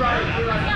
right, you're right.